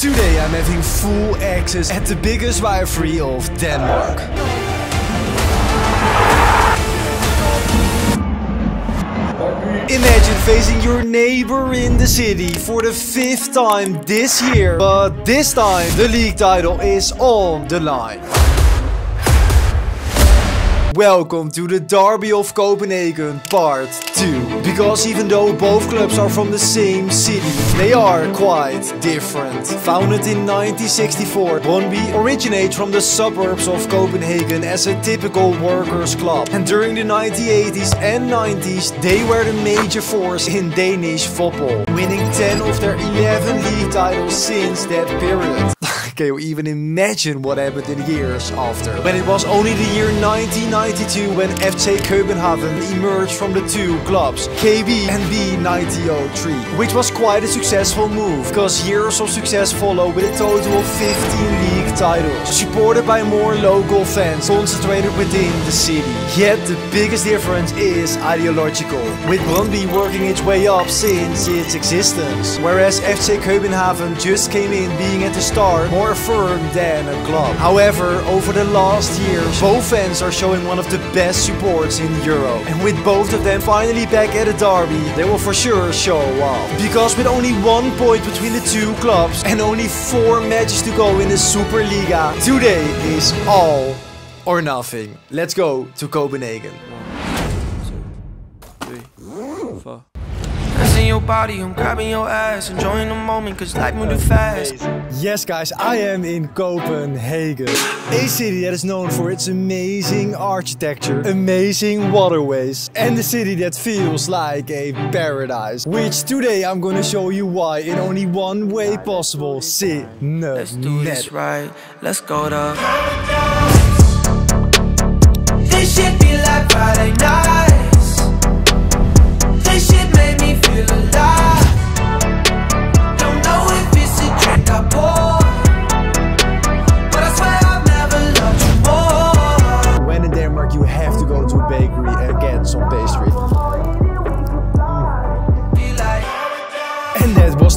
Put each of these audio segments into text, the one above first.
Today I'm having full access at the biggest rivalry of Denmark. Imagine facing your neighbor in the city for the fifth time this year. But this time the league title is on the line. Welcome to the Derby of Copenhagen Part 2. Because even though both clubs are from the same city, they are quite different. Founded in 1964, Brøndby originates from the suburbs of Copenhagen as a typical workers' club. And during the 1980s and 90s, they were the major force in Danish football, winning 10 of their 11 league titles since that period. Can you even imagine what happened in the years after? When it was only the year 1992 when FC Copenhagen emerged from the two clubs, KB and B1903, which was quite a successful move, because years of success followed with a total of 15 league titles, supported by more local fans concentrated within the city. Yet the biggest difference is ideological, with Brøndby working its way up since its existence, whereas FC Copenhagen just came in being at the start more firm than a club. However, over the last years, both fans are showing one of the best supports in Europe. And with both of them finally back at a derby, they will for sure show off. Because with only one point between the two clubs and only four matches to go in the Superliga, today is all or nothing. Let's go to Copenhagen. Your body, I'm grabbing your ass, enjoying the moment, cause life moving fast. Yes, guys, I am in Copenhagen, a city that is known for its amazing architecture, amazing waterways, and the city that feels like a paradise. Which today I'm gonna show you why in only one way possible. See, no, Let's do this right, let's go to. This shit be like Friday nights. This shit made me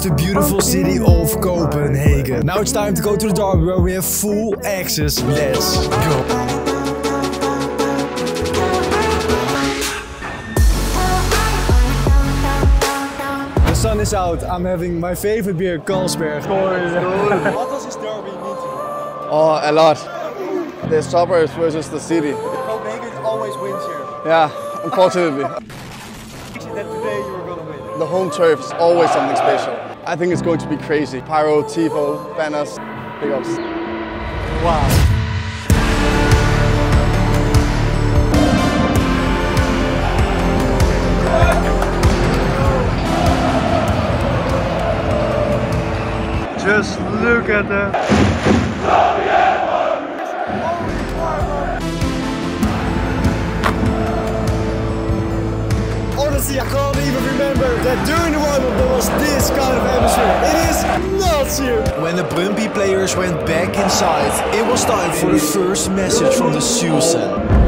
the beautiful city of Copenhagen. Now it's time to go to the derby where we have full access. Let's go. The is out. I'm having my favorite beer, Carlsberg. what does this derby mean to you? Oh, a lot. The suburbs versus the city. Copenhagen always wins here. Yeah, unfortunately. That today you were gonna win. The home turf is always something special. I think it's going to be crazy. Pyro, Tifo, banners, big ups. Wow. Look at that. Honestly, I can't even remember that during the warm-up there was this kind of atmosphere. It is nuts here. When the Brøndby players went back inside, it was time for the first message from the Sydsiden.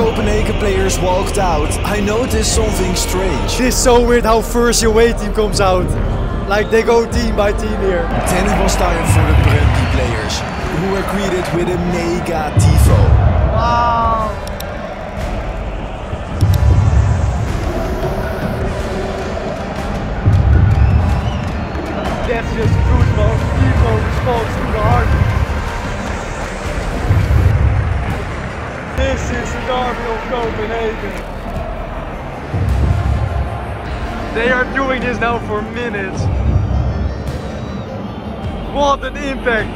Copenhagen players walked out, I noticed something strange. It is so weird how first your away team comes out. Like they go team by team here. Then it was time for the Brøndby players, who were greeted with a mega tifo. Wow! That's just football. Tifo responds This is the Derby of Copenhagen. They are doing this now for minutes. What an impact!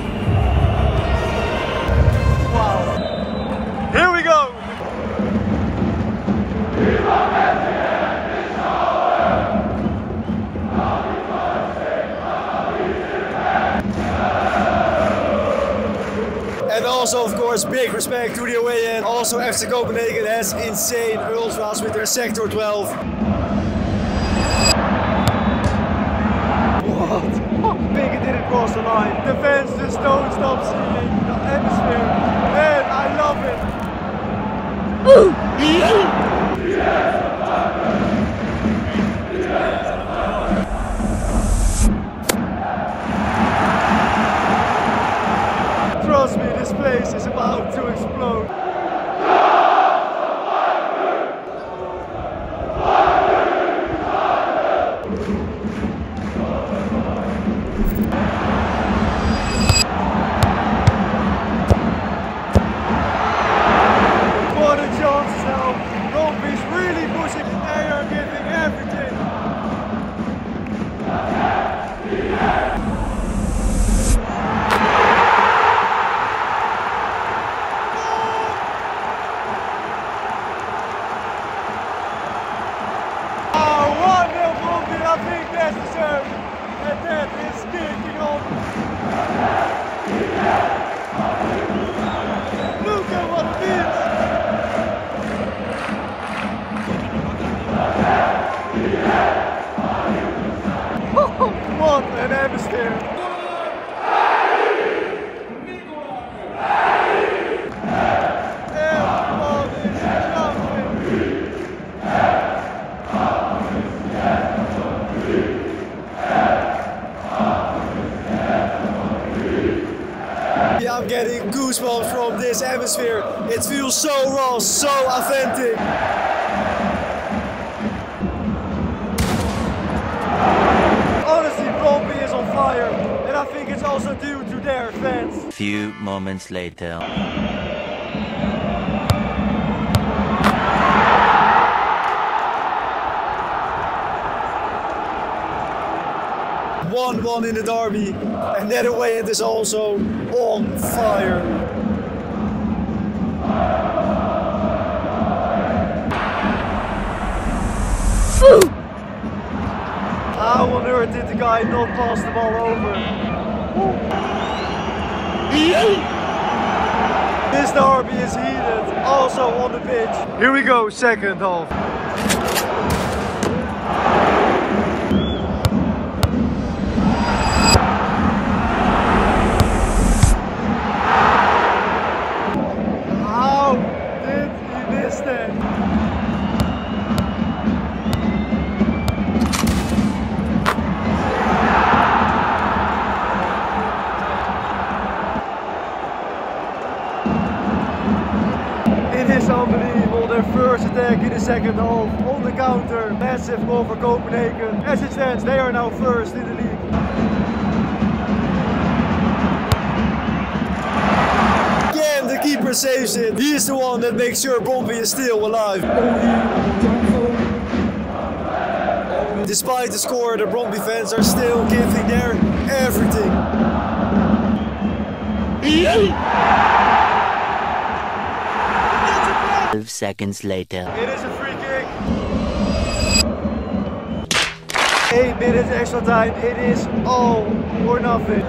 Wow. Here we go! And also, of course, big respect to the away end. Also, FC Copenhagen has insane ultras with their Sector 12. What? Oh, How big it did it cross the line? The fans just don't stop singing. The atmosphere. Man, I love it. Trust What from this atmosphere. It feels so raw, so authentic. Honestly, Brøndby is on fire, and I think it's also due to their fans. Few moments later. One-one in the derby, and that away it is also on fire. How on earth did the guy not pass the ball over? This derby is heated, also on the pitch. Here we go, second half. Second half on the counter. Massive goal for Copenhagen. As it stands, they are now first in the league. Again, the keeper saves it. He is the one that makes sure Brøndby is still alive. Despite the score, the Brøndby fans are still giving their everything. Twelve seconds later. Eight minutes extra time. It is all or nothing.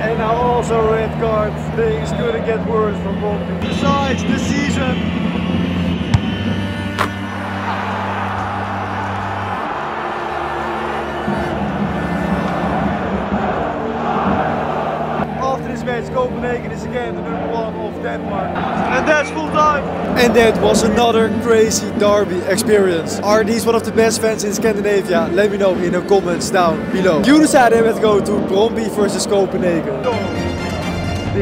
And now also a red card. Things couldn't get worse from Brøndby. Besides the season. After this match, Copenhagen is again the number one of Denmark. And that's full time. And that was another crazy derby experience. Are these one of the best fans in Scandinavia? Let me know in the comments down below. You decided to go to Brøndby versus Copenhagen.